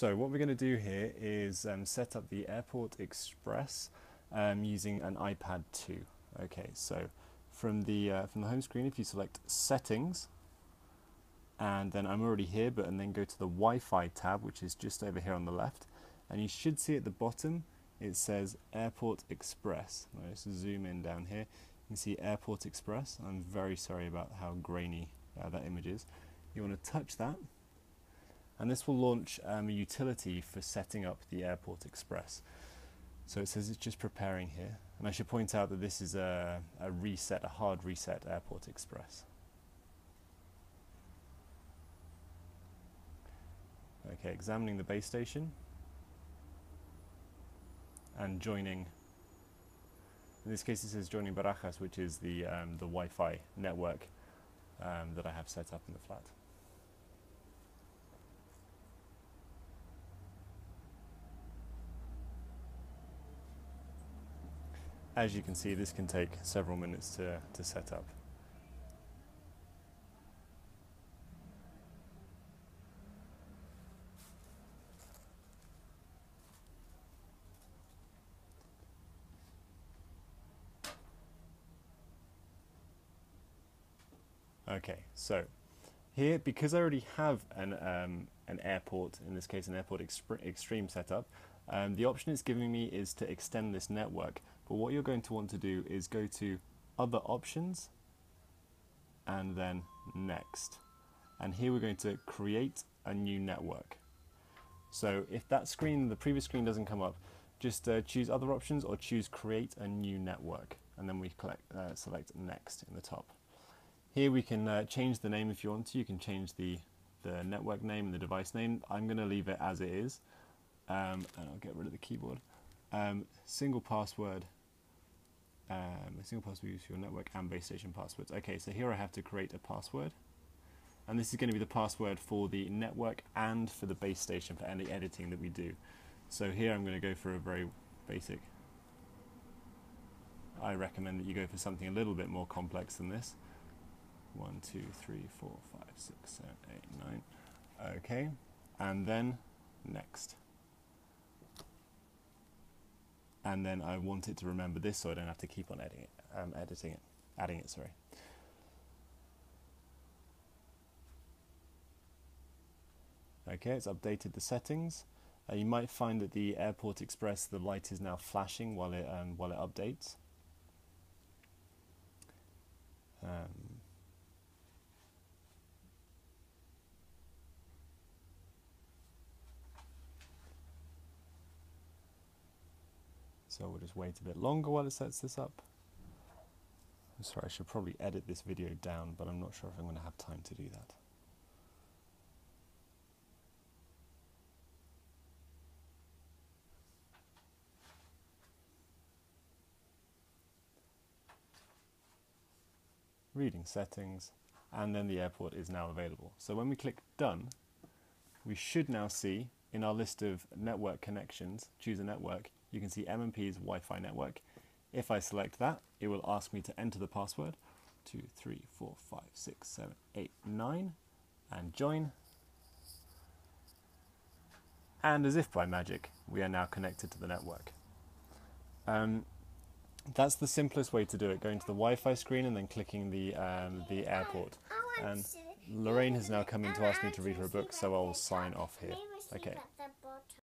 So what we're going to do here is um, set up the Airport Express um, using an iPad 2. Okay, so from the uh, from the home screen, if you select Settings, and then I'm already here, but and then go to the Wi-Fi tab, which is just over here on the left, and you should see at the bottom it says Airport Express. Let's zoom in down here. You can see Airport Express. I'm very sorry about how grainy uh, that image is. You want to touch that, and this will launch um, a utility for setting up the Airport Express. So it says it's just preparing here, and I should point out that this is a, a reset, a hard reset Airport Express. Okay, examining the base station and joining. In this case, it says joining Barajas, which is the um, the Wi-Fi network um, that I have set up in the flat. As you can see, this can take several minutes to, to set up. Okay, so here, because I already have an, um, an airport, in this case an airport extreme setup, um, the option it's giving me is to extend this network. But what you're going to want to do is go to Other Options, and then Next. And here we're going to create a new network. So if that screen, the previous screen doesn't come up, just uh, choose Other Options or choose Create a New Network. And then we collect, uh, select Next in the top. Here we can uh, change the name if you want to. You can change the, the network name and the device name. I'm going to leave it as it is. Um, and I'll get rid of the keyboard. Um, single password. Um, a single password use for your network and base station passwords. Okay, so here I have to create a password. And this is going to be the password for the network and for the base station for any editing that we do. So here I'm going to go for a very basic. I recommend that you go for something a little bit more complex than this. One, two, three, four, five, six, seven, eight, nine. Okay, and then next. And then I want it to remember this so I don't have to keep on editing it, um, editing it, adding it, sorry. Okay, it's updated the settings. Uh, you might find that the Airport Express, the light is now flashing while it, um, while it updates. So we'll just wait a bit longer while it sets this up. I'm sorry, I should probably edit this video down, but I'm not sure if I'm going to have time to do that. Reading settings, and then the airport is now available. So when we click done, we should now see in our list of network connections, choose a network, you can see MMP's Wi-Fi network. If I select that, it will ask me to enter the password, two, three, four, five, six, seven, eight, nine, and join. And as if by magic, we are now connected to the network. Um, that's the simplest way to do it, going to the Wi-Fi screen and then clicking the, um, the airport. And Lorraine has now come in to ask me to read her book, so I'll sign off here. Okay.